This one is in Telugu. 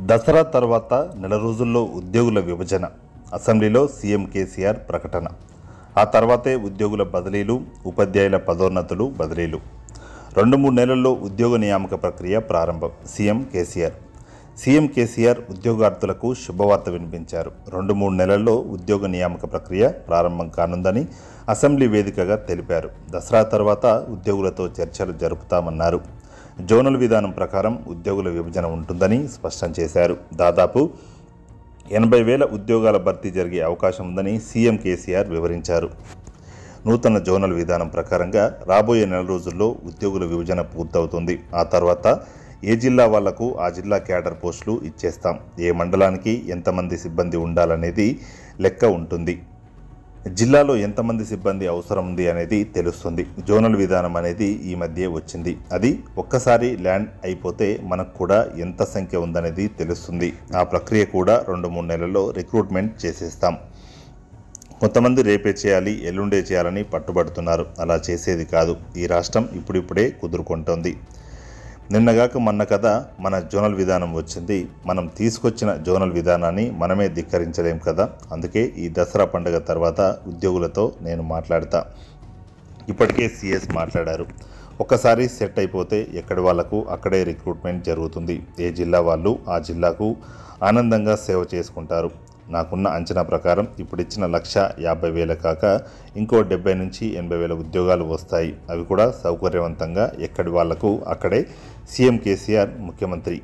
దసరా తర్వాత నెల రోజుల్లో ఉద్యోగుల విభజన అసెంబ్లీలో సీఎం కేసీఆర్ ప్రకటన. ఆ తర్వాతే ఉద్యోగుల బదిలీలు ఉపాధ్యాయుల పదోన్నతులు బదిలీలు. రెండు మూడు నెలల్లో ఉద్యోగ నియామక ప్రక్రియ ప్రారంభం సీఎం కేసీఆర్. సీఎం కేసీఆర్ ఉద్యోగార్థులకు శుభవార్త వినిపించారు. రెండు మూడు నెలల్లో ఉద్యోగ నియామక ప్రక్రియ ప్రారంభం కానుందని అసెంబ్లీ వేదికగా తెలిపారు. దసరా తర్వాత ఉద్యోగులతో చర్చలు జరుపుతామన్నారు. జోనల్ విధానం ప్రకారం ఉద్యోగుల విభజన ఉంటుందని స్పష్టం చేశారు. దాదాపు ఎనభై వేల ఉద్యోగాల భర్తీ జరిగే అవకాశం ఉందని సీఎం కేసీఆర్ వివరించారు. నూతన జోనల్ విధానం ప్రకారంగా రాబోయే నెల రోజుల్లో ఉద్యోగుల విభజన పూర్తవుతుంది. ఆ తర్వాత ఏ జిల్లా వాళ్ళకు ఆ జిల్లా క్యాడర్ పోస్టులు ఇచ్చేస్తాం. ఏ మండలానికి ఎంతమంది సిబ్బంది ఉండాలనేది లెక్క ఉంటుంది. జిల్లాలో ఎంతమంది సిబ్బంది అవసరం ఉంది అనేది తెలుస్తుంది. జోనల్ విధానం అనేది ఈ మధ్య వచ్చింది. అది ఒక్కసారి ల్యాండ్ అయిపోతే మనకు కూడా ఎంత సంఖ్య ఉందనేది తెలుస్తుంది. ఆ ప్రక్రియ కూడా రెండు మూడు నెలల్లో రిక్రూట్మెంట్ చేసేస్తాం. కొంతమంది రేపే చేయాలి ఎల్లుండే చేయాలని పట్టుబడుతున్నారు. అలా చేసేది కాదు. ఈ రాష్ట్రం ఇప్పుడిప్పుడే కుదురుకుంటోంది. నిన్నగాక మొన్న కథ మన జోనల్ విధానం వచ్చింది. మనం తీసుకొచ్చిన జోనల్ విధానాన్ని మనమే ధిక్కరించలేం కదా. అందుకే ఈ దసరా పండుగ తర్వాత ఉద్యోగులతో నేను మాట్లాడతా. ఇప్పటికే సిఎస్ మాట్లాడారు. ఒక్కసారి సెట్ అయిపోతే ఎక్కడి వాళ్ళకు అక్కడే రిక్రూట్మెంట్ జరుగుతుంది. ఏ జిల్లా వాళ్ళు ఆ జిల్లాకు ఆనందంగా సేవ చేసుకుంటారు. నాకున్న అంచనా ప్రకారం ఇప్పుడు ఇచ్చిన లక్ష యాభై వేల కాక ఇంకో డెబ్బై నుంచి ఎనభై వేల ఉద్యోగాలు వస్తాయి. అవి కూడా సౌకర్యవంతంగా ఎక్కడి వాళ్ళకు అక్కడే సీఎం కేసీఆర్ ముఖ్యమంత్రి.